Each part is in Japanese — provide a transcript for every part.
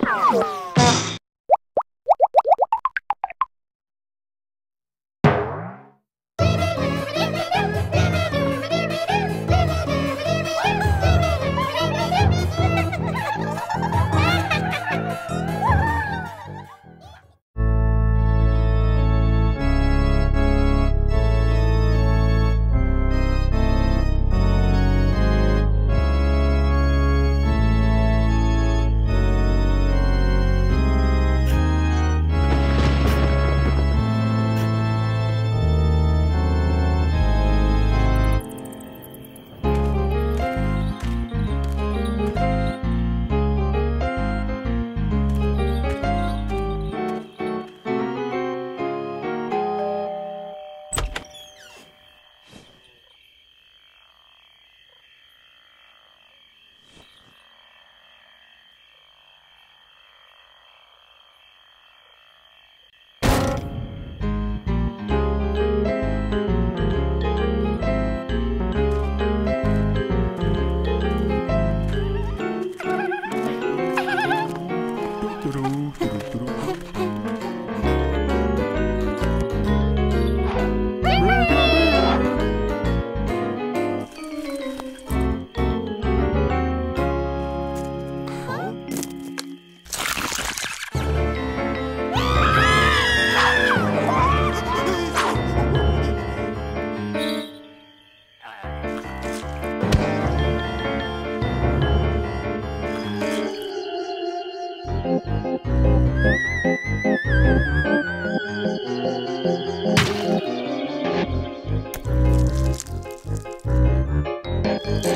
Oh. tru.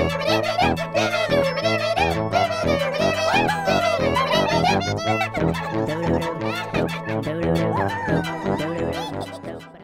Don't do it.